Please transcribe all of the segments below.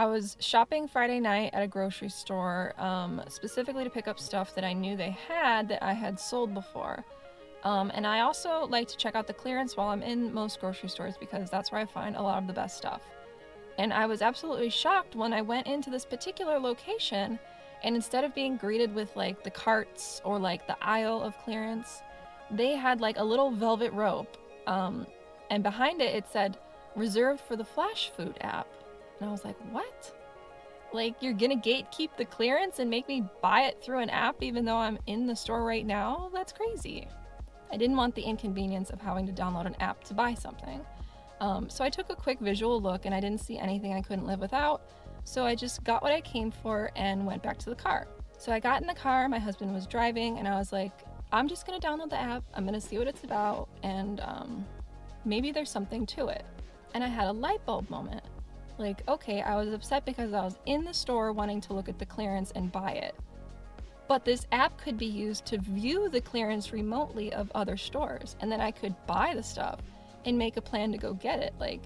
I was shopping Friday night at a grocery store, um, specifically to pick up stuff that I knew they had that I had sold before. Um, and I also like to check out the clearance while I'm in most grocery stores because that's where I find a lot of the best stuff. And I was absolutely shocked when I went into this particular location and instead of being greeted with like the carts or like the aisle of clearance, they had like a little velvet rope. Um, and behind it, it said reserved for the Flash Food app. And I was like, what? Like, you're gonna gatekeep the clearance and make me buy it through an app even though I'm in the store right now? That's crazy. I didn't want the inconvenience of having to download an app to buy something. Um, so I took a quick visual look and I didn't see anything I couldn't live without. So I just got what I came for and went back to the car. So I got in the car, my husband was driving, and I was like, I'm just gonna download the app, I'm gonna see what it's about, and um, maybe there's something to it. And I had a light bulb moment. Like, okay, I was upset because I was in the store wanting to look at the clearance and buy it. But this app could be used to view the clearance remotely of other stores, and then I could buy the stuff and make a plan to go get it. Like,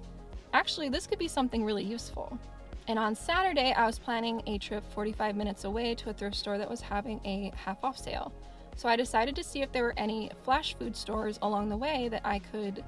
actually, this could be something really useful. And on Saturday, I was planning a trip 45 minutes away to a thrift store that was having a half off sale. So I decided to see if there were any flash food stores along the way that I could,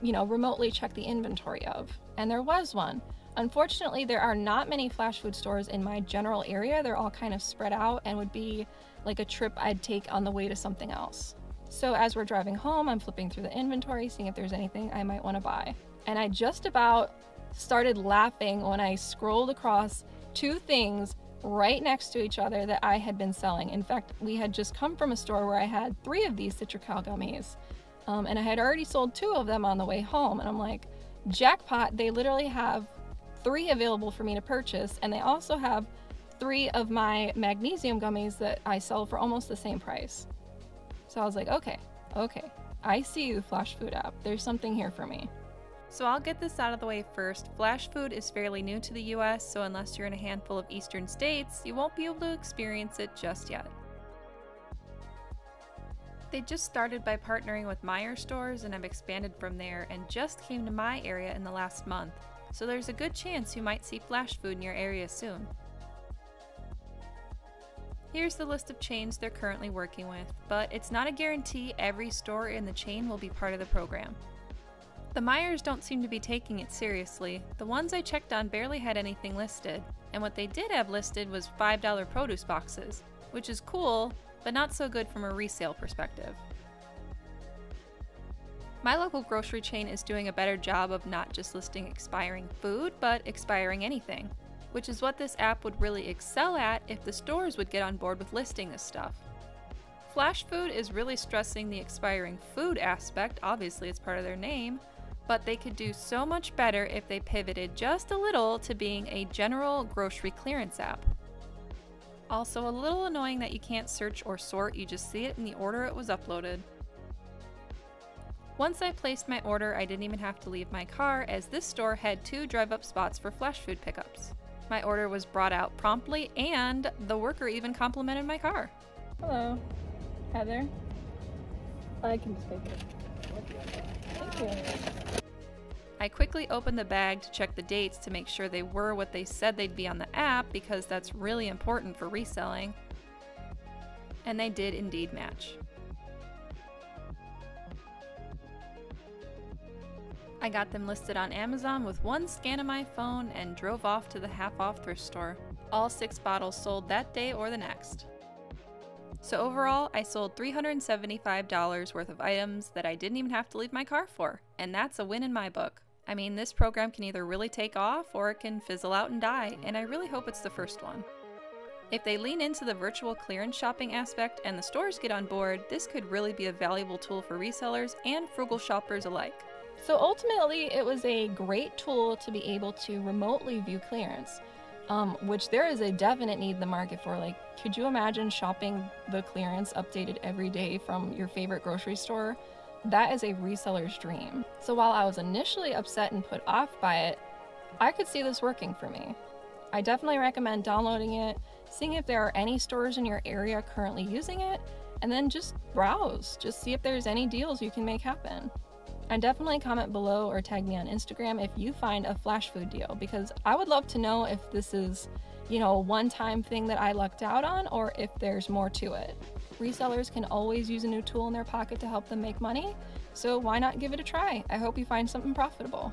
you know, remotely check the inventory of. And there was one. Unfortunately, there are not many flash food stores in my general area. They're all kind of spread out and would be like a trip I'd take on the way to something else. So as we're driving home, I'm flipping through the inventory, seeing if there's anything I might want to buy. And I just about started laughing when I scrolled across two things right next to each other that I had been selling. In fact, we had just come from a store where I had three of these Citracal gummies, um, and I had already sold two of them on the way home. And I'm like, jackpot, they literally have three available for me to purchase, and they also have three of my magnesium gummies that I sell for almost the same price. So I was like, okay, okay, I see you, Flash Food app. There's something here for me. So I'll get this out of the way first. Flash food is fairly new to the US, so unless you're in a handful of eastern states, you won't be able to experience it just yet. They just started by partnering with Meijer stores and have expanded from there and just came to my area in the last month, so there's a good chance you might see Flash food in your area soon. Here's the list of chains they're currently working with, but it's not a guarantee every store in the chain will be part of the program. The Meijers don't seem to be taking it seriously. The ones I checked on barely had anything listed, and what they did have listed was $5 produce boxes, which is cool, but not so good from a resale perspective. My local grocery chain is doing a better job of not just listing expiring food, but expiring anything, which is what this app would really excel at if the stores would get on board with listing this stuff. Flash Food is really stressing the expiring food aspect, obviously it's part of their name, but they could do so much better if they pivoted just a little to being a general grocery clearance app. Also, a little annoying that you can't search or sort, you just see it in the order it was uploaded. Once I placed my order, I didn't even have to leave my car as this store had two drive up spots for flash food pickups. My order was brought out promptly and the worker even complimented my car. Hello, Heather. I can just take it. Thank you. I quickly opened the bag to check the dates to make sure they were what they said they'd be on the app because that's really important for reselling. And they did indeed match. I got them listed on Amazon with one scan of my phone and drove off to the half off thrift store. All six bottles sold that day or the next. So overall, I sold $375 worth of items that I didn't even have to leave my car for, and that's a win in my book. I mean, this program can either really take off or it can fizzle out and die, and I really hope it's the first one. If they lean into the virtual clearance shopping aspect and the stores get on board, this could really be a valuable tool for resellers and frugal shoppers alike. So ultimately, it was a great tool to be able to remotely view clearance, um, which there is a definite need in the market for. Like, could you imagine shopping the clearance updated every day from your favorite grocery store? That is a reseller's dream. So while I was initially upset and put off by it, I could see this working for me. I definitely recommend downloading it, seeing if there are any stores in your area currently using it, and then just browse. Just see if there's any deals you can make happen. And definitely comment below or tag me on Instagram if you find a flash food deal because I would love to know if this is, you know, a one time thing that I lucked out on or if there's more to it. Resellers can always use a new tool in their pocket to help them make money, so why not give it a try? I hope you find something profitable.